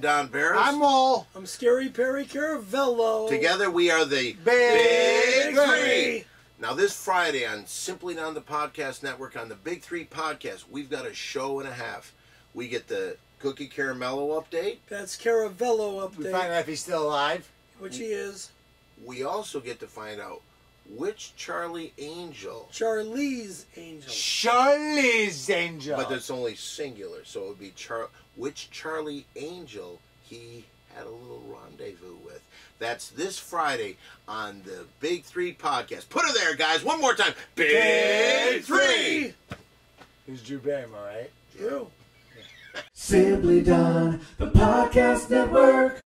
Don Barris. I'm all I'm Scary Perry Caravello. Together we are the big, Big Three. Now this Friday on Simply Don the Podcast Network on the Big Three Podcast, we've got a show and a half. We get the Cookie Caramello update. That's Caravello update. We update, find out if he's still alive. which he is. We also get to find out which Charlie Angel, Charlie's Angel. Charlie's Angel. but it's only singular, so it would be Char. Which Charlie Angel he had a little rendezvous with. That's this Friday on the Big Three Podcast. Put her there, guys. One more time. Big Three. Who's Drew Barrymore, right? True. Simply Don, the podcast network.